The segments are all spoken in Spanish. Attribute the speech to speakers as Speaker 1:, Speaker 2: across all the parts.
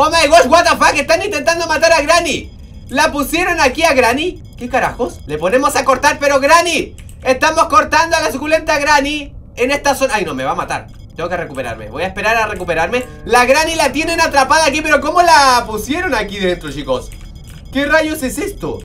Speaker 1: Oh my gosh, what the fuck, están intentando matar a Granny La pusieron aquí a Granny ¿Qué carajos? Le ponemos a cortar, pero Granny Estamos cortando a la suculenta Granny En esta zona, ay no, me va a matar tengo que recuperarme, voy a esperar a recuperarme La Granny la tienen atrapada aquí Pero ¿cómo la pusieron aquí dentro, chicos? ¿Qué rayos es esto?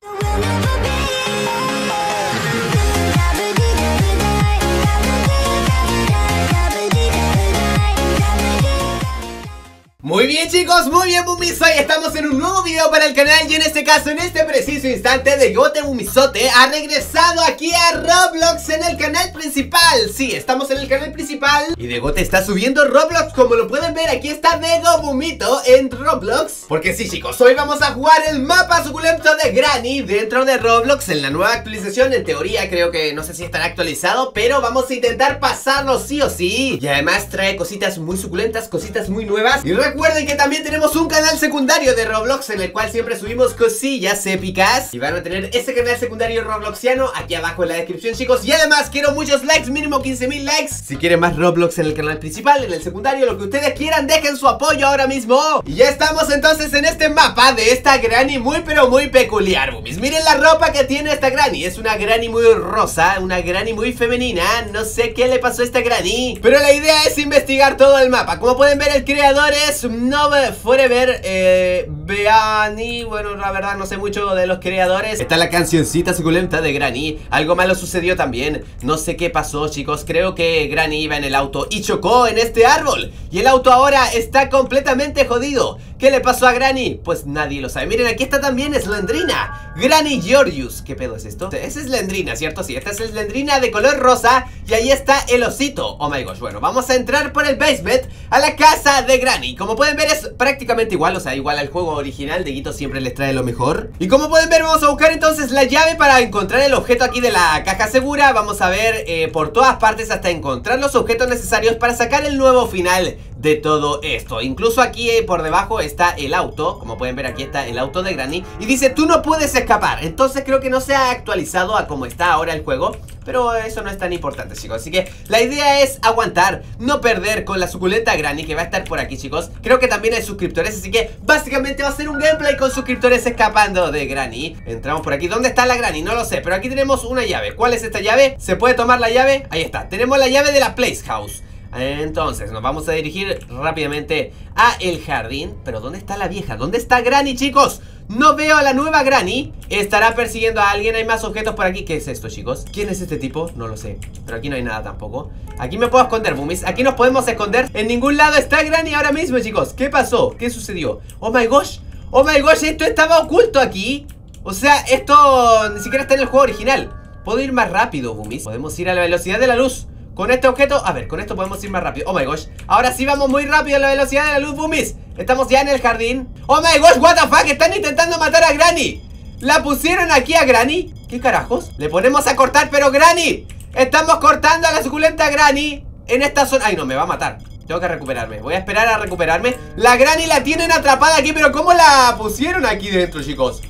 Speaker 1: Muy bien chicos, muy bien Bumiso y estamos en un nuevo video para el canal y en este caso, en este preciso instante de Gote Bumisote ha regresado aquí a Roblox en el canal principal. Sí, estamos en el canal principal. Y Degote está subiendo Roblox como lo pueden ver, aquí está Dego Bumito en Roblox. Porque sí chicos, hoy vamos a jugar el mapa suculento de Granny dentro de Roblox en la nueva actualización. En teoría creo que no sé si estará actualizado, pero vamos a intentar pasarlo sí o sí. Y además trae cositas muy suculentas, cositas muy nuevas. Y Recuerden que también tenemos un canal secundario de Roblox en el cual siempre subimos cosillas épicas. Y van a tener ese canal secundario robloxiano aquí abajo en la descripción chicos. Y además quiero muchos likes, mínimo 15.000 likes. Si quieren más Roblox en el canal principal, en el secundario, lo que ustedes quieran Dejen su apoyo ahora mismo. Y ya estamos entonces en este mapa de esta Granny muy pero muy peculiar Miren la ropa que tiene esta Granny Es una Granny muy rosa, una Granny muy femenina. No sé qué le pasó a esta Granny Pero la idea es investigar todo el mapa. Como pueden ver el creador es no Forever eh, Beani, bueno, la verdad no sé mucho de los creadores. Está la cancioncita suculenta de Granny Algo malo sucedió también. No sé qué pasó chicos, creo que Granny iba en el auto y chocó en este árbol. Y el auto ahora está completamente jodido. ¿Qué le pasó a Granny? Pues nadie lo sabe. Miren, aquí está también Slendrina. Granny Georgius. ¿Qué pedo es esto? Es Slendrina, ¿cierto? Sí, esta es Slendrina de color rosa. Y ahí está el osito. Oh my gosh, bueno, vamos a entrar por el basement A la casa de Granny Como pueden ver es prácticamente igual. O sea, igual al juego original De Guito siempre les trae lo mejor. Y como pueden ver vamos a buscar entonces la llave Para encontrar el objeto aquí de la caja segura. Vamos a ver eh, por todas partes Hasta encontrar los objetos necesarios Para sacar el nuevo final de todo esto. Incluso aquí eh, por debajo está el auto. Como pueden ver aquí está el auto de Granny. Y dice tú no puedes escapar Entonces creo que no se ha actualizado a como está ahora el juego. Pero eso no es tan importante chicos. Así que la idea es aguantar No perder con la suculenta Granny Que va a estar por aquí chicos. Creo que también hay suscriptores Así que básicamente va a ser un gameplay con suscriptores escapando de Granny. Entramos por aquí. ¿Dónde está la Granny? No lo sé Pero aquí tenemos una llave. ¿Cuál es esta llave? ¿Se puede tomar la llave? Ahí está. Tenemos la llave de la Place House entonces nos vamos a dirigir rápidamente a el jardín. Pero ¿dónde está la vieja? ¿Dónde está Granny, chicos? No veo a la nueva Granny. Estará persiguiendo a alguien, hay más objetos por aquí ¿Qué es esto, chicos? ¿Quién es este tipo? No lo sé. Pero aquí no hay nada tampoco. Aquí me puedo esconder, Boomies. Aquí nos podemos esconder. En ningún lado está Granny ahora mismo, chicos. ¿Qué pasó? ¿Qué sucedió? Oh my gosh. Oh my gosh, esto estaba oculto aquí. O sea, esto ni siquiera está en el juego original. Puedo ir más rápido, Boomies Podemos ir a la velocidad de la luz con este objeto, a ver, con esto podemos ir más rápido. Oh my gosh, ahora sí vamos muy rápido a la velocidad de la luz, boomies. Estamos ya en el jardín. Oh my gosh, what the fuck, están intentando matar a Granny. ¿La pusieron aquí a Granny? ¿Qué carajos? Le ponemos a cortar, pero Granny Estamos cortando a la suculenta Granny En esta zona, ay no, me va a matar. Tengo que recuperarme, voy a esperar a recuperarme. La Granny la tienen atrapada aquí Pero ¿cómo la pusieron aquí dentro, chicos?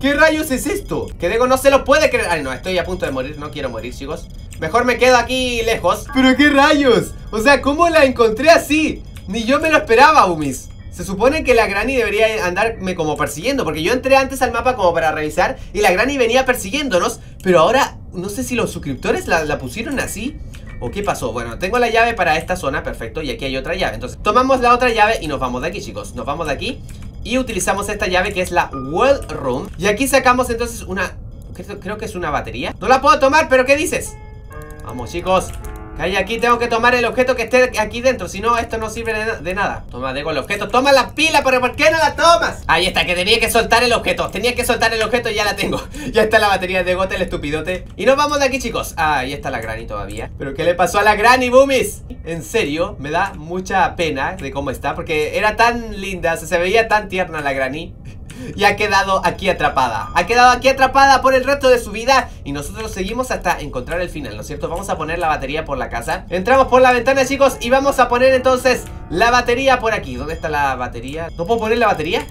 Speaker 1: ¿Qué rayos es esto? Que Dego no se lo puede creer. Ay no, estoy a punto de morir, no quiero morir, chicos Mejor me quedo aquí lejos ¿Pero qué rayos? O sea, ¿cómo la encontré así? Ni yo me lo esperaba, Umis se supone que la Granny debería andarme como persiguiendo Porque yo entré antes al mapa como para revisar Y la Granny venía persiguiéndonos Pero ahora, no sé si los suscriptores la, pusieron así ¿O qué pasó? Bueno, tengo la llave para esta zona, perfecto Y aquí hay otra llave Entonces, tomamos la otra llave y nos vamos de aquí, chicos Nos vamos de aquí Y utilizamos esta llave que es la Well Room Y aquí sacamos entonces una... Creo que es una batería No la puedo tomar, pero ¿qué dices? Vamos, chicos. Hay aquí, tengo que tomar el objeto que esté aquí dentro Si no, esto no sirve de, nada. Toma, dejo el objeto, toma la pila, pero ¿por qué no la tomas? Ahí está, que tenía que soltar el objeto. Tenía que soltar el objeto y ya la tengo. Ya está la batería de Gote, el estupidote. Y nos vamos de aquí, chicos. Ah, Ahí está la Granny todavía. ¿Pero qué le pasó a la Granny, Boomies? En serio, me da mucha pena de cómo está Porque era tan linda, se veía tan tierna la Granny y ha quedado aquí atrapada Ha quedado aquí atrapada por el resto de su vida Y nosotros seguimos hasta encontrar el final, ¿no es cierto? Vamos a poner la batería por la casa Entramos por la ventana, chicos Y vamos a poner entonces la batería por aquí ¿Dónde está la batería? ¿No puedo poner la batería?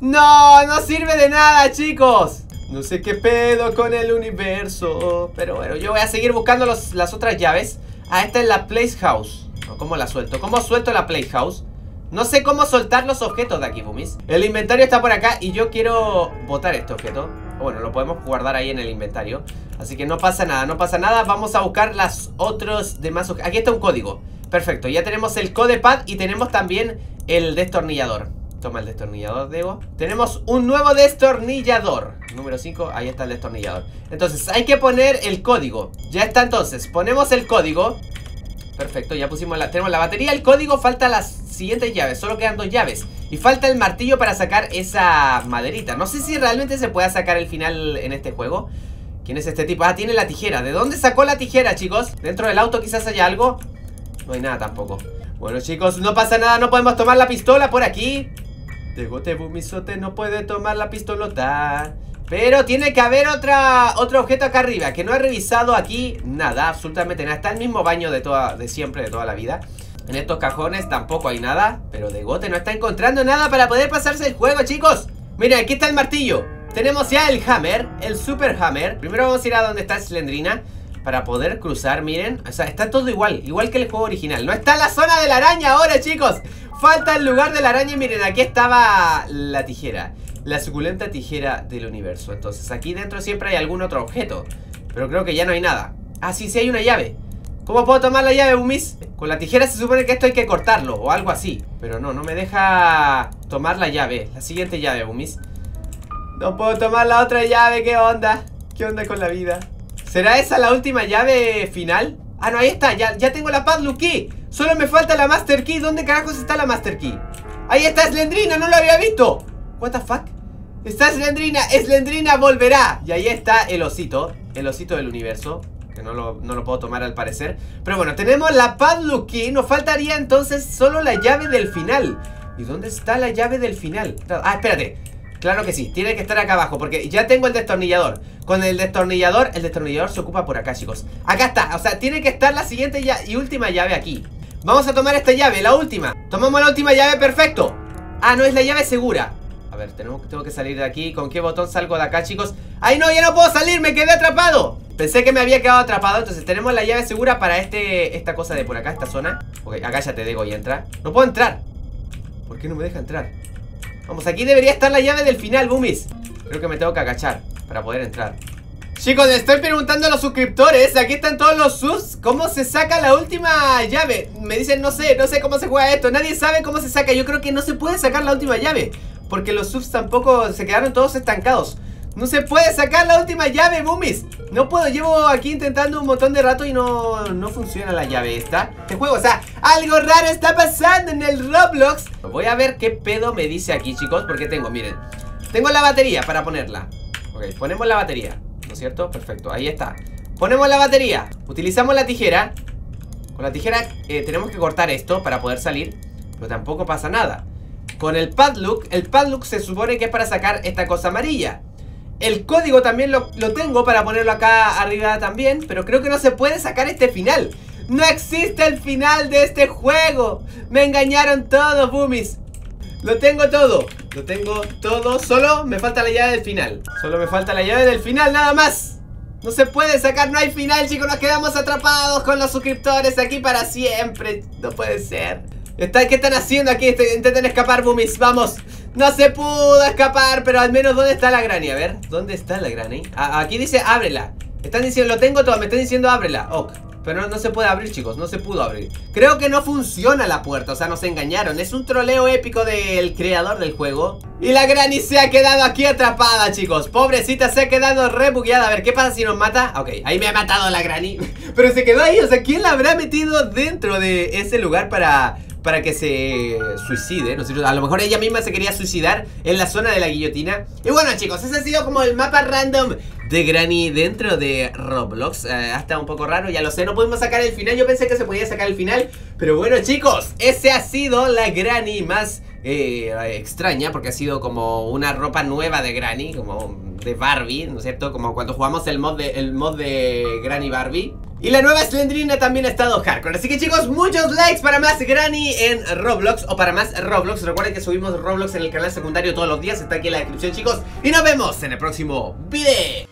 Speaker 1: ¡No! ¡No sirve de nada, chicos! No sé qué pedo con el universo Pero bueno, yo voy a seguir buscando las otras llaves Ah, esta es la Place House ¿Cómo la suelto? ¿Cómo suelto la Place House? No sé cómo soltar los objetos de aquí, Bumis El inventario está por acá y yo quiero botar este objeto. Bueno, lo podemos guardar ahí en el inventario. Así que no pasa nada, no pasa nada. Vamos a buscar las otros demás objetos. Aquí está un código. Perfecto, ya tenemos el codepad y tenemos también el destornillador. Toma el destornillador, Debo Tenemos un nuevo destornillador. Número 5, ahí está el destornillador. Entonces, hay que poner el código. Ya está entonces, ponemos el código. Perfecto, ya pusimos la, tenemos la batería, el código, falta las siguientes llaves, solo quedan dos llaves. Y falta el martillo para sacar esa maderita. No sé si realmente se pueda sacar el final en este juego. ¿Quién es este tipo? Ah, tiene la tijera. ¿De dónde sacó la tijera, chicos? ¿Dentro del auto quizás haya algo? No hay nada tampoco. Bueno, chicos, no pasa nada, no podemos tomar la pistola por aquí. Tegote Bumisote no puede tomar la pistolota. Pero tiene que haber otra, otro objeto acá arriba Que no he revisado aquí nada, absolutamente nada. Está el mismo baño de, toda, de siempre, de toda la vida En estos cajones tampoco hay nada Pero de Gote no está encontrando nada para poder pasarse el juego, chicos Miren, aquí está el martillo Tenemos ya el hammer, el super hammer Primero vamos a ir a donde está Slendrina Para poder cruzar, miren O sea, está todo igual, igual que el juego original No está la zona de la araña ahora, chicos Falta el lugar de la araña y miren, aquí estaba la tijera la suculenta tijera del universo. Entonces aquí dentro siempre hay algún otro objeto. Pero creo que ya no hay nada. Ah, sí, sí hay una llave. ¿Cómo puedo tomar la llave, Bumis? Con la tijera se supone que esto hay que cortarlo o algo así. Pero no, no me deja tomar la llave. La siguiente llave, Bumis. No puedo tomar la otra llave, ¿qué onda? ¿Qué onda con la vida? ¿Será esa la última llave final? Ah, no, ahí está, ya, ya tengo la Padlock Key Solo me falta la Master Key ¿Dónde carajos está la Master Key? Ahí está Slendrina, no lo había visto What the fuck? Está Slendrina, Slendrina volverá Y ahí está el osito, el osito del universo Que no lo, puedo tomar al parecer Pero bueno, tenemos la Padlock Key Nos faltaría entonces solo la llave del final ¿Y dónde está la llave del final? Ah, espérate Claro que sí, tiene que estar acá abajo Porque ya tengo el destornillador Con el destornillador, el destornillador se ocupa por acá, chicos Acá está, o sea, tiene que estar la siguiente y última llave aquí Vamos a tomar esta llave, la última Tomamos la última llave, perfecto Ah, no, es la llave segura a ver, tengo, tengo que salir de aquí ¿Con qué botón salgo de acá, chicos? ¡Ay, no! ¡Ya no puedo salir! ¡Me quedé atrapado! Pensé que me había quedado atrapado Entonces tenemos la llave segura para este esta cosa de por acá, esta zona. Ok, acá ya te digo y entra. ¡No puedo entrar! ¿Por qué no me deja entrar? Vamos, aquí debería estar la llave del final, Boomies. Creo que me tengo que agachar para poder entrar. Chicos, le estoy preguntando a los suscriptores. Aquí están todos los subs. ¿Cómo se saca la última llave? Me dicen, no sé, no sé cómo se juega esto. Nadie sabe cómo se saca. Yo creo que no se puede sacar la última llave porque los subs tampoco se quedaron todos estancados No se puede sacar la última llave, Boomies. No puedo, llevo aquí intentando un montón de rato y no, no funciona la llave esta. Este juego, o sea, algo raro está pasando en el Roblox. Voy a ver qué pedo me dice aquí, chicos Porque tengo, miren Tengo la batería para ponerla. Ok, ponemos la batería ¿No es cierto? Perfecto, ahí está. Ponemos la batería Utilizamos la tijera. Con la tijera eh, tenemos que cortar esto para poder salir Pero tampoco pasa nada. Con el padlock, el padlock se supone que es para sacar esta cosa amarilla El código también lo, tengo para ponerlo acá arriba también Pero creo que no se puede sacar este final. ¡No existe el final de este juego! ¡Me engañaron todos, boomies! Lo tengo todo, lo tengo todo. Solo me falta la llave del final. Solo me falta la llave del final, nada más. No se puede sacar, no hay final, chicos. Nos quedamos atrapados con los suscriptores aquí para siempre. No puede ser. ¿Qué están haciendo aquí? Intenten escapar, boomies, vamos No se pudo escapar, pero al menos ¿dónde está la granny? A ver, ¿dónde está la granny? aquí dice ábrela. Están diciendo, lo tengo todo, me están diciendo ábrela. Ok, pero no, se puede abrir, chicos, no se pudo abrir. Creo que no funciona la puerta, o sea, nos engañaron. Es un troleo épico del creador del juego. Y la granny se ha quedado aquí atrapada, chicos. Pobrecita, se ha quedado rebugueada. A ver, ¿qué pasa si nos mata? Ok, ahí me ha matado la granny. Pero se quedó ahí, o sea, ¿quién la habrá metido dentro de ese lugar para para que se suicide, ¿no? A lo mejor ella misma se quería suicidar en la zona de la guillotina. Y bueno chicos, ese ha sido como el mapa random de Granny dentro de Roblox. Eh, hasta un poco raro, ya lo sé, no pudimos sacar el final. Yo pensé que se podía sacar el final. Pero bueno chicos, ese ha sido la Granny más eh, extraña porque ha sido como una ropa nueva de Granny, como de Barbie, ¿no es cierto? Como cuando jugamos el mod de, el mod de Granny Barbie. Y la nueva Slendrina también ha estado hardcore. Así que chicos, muchos likes para más Granny en Roblox O para más Roblox. Recuerden que subimos Roblox en el canal secundario todos los días. Está aquí en la descripción chicos. Y nos vemos en el próximo video